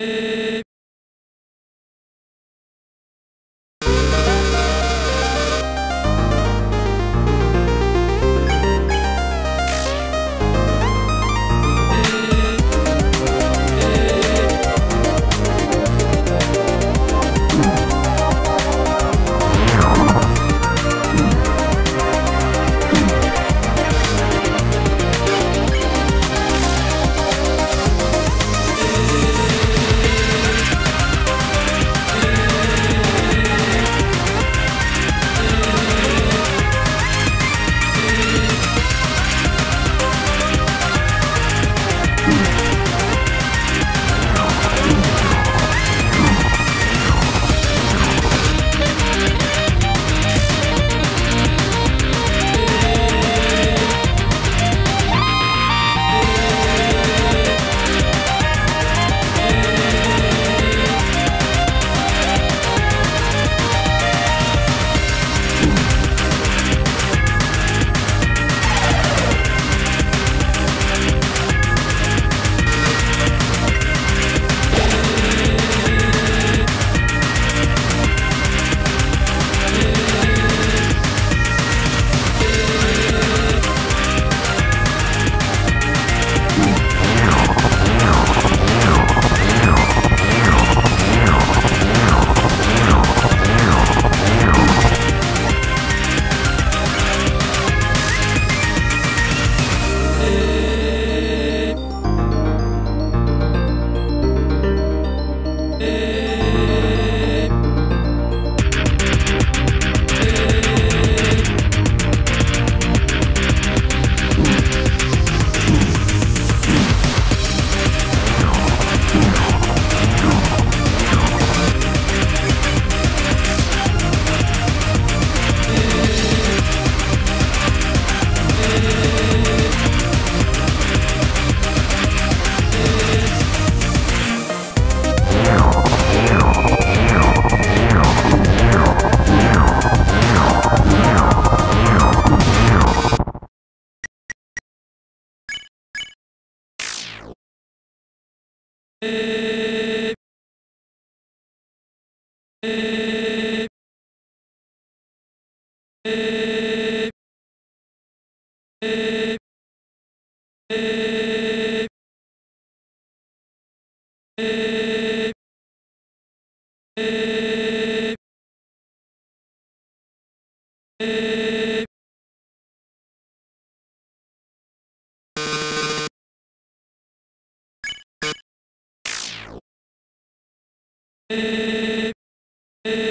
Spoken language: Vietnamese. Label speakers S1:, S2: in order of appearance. S1: Yeah.
S2: Hey Beep.